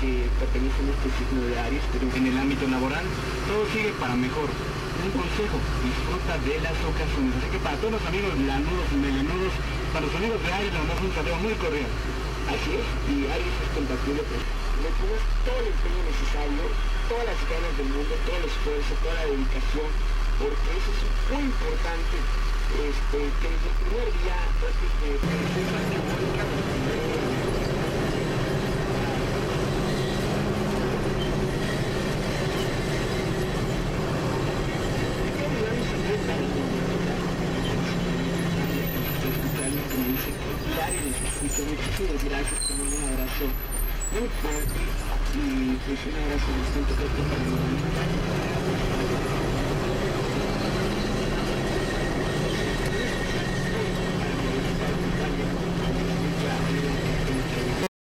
que pertenecen a este signo de Aries, pero en el ámbito laboral todo sigue para mejor. Un consejo, disfruta de las ocasiones. Así que para todos los amigos lanudos y medianudos, para los amigos de Aries, mandamos un saludo muy cordial. Así es, y Aries es compatible con le pones todo el empeño necesario, todas las ganas del mundo, todo el esfuerzo, toda la dedicación, porque eso es muy importante, este, que desde el primer día de matrimónica, Muchísimas nessuno dirà che secondo me era e infatti i 10.000 sono 104 milioni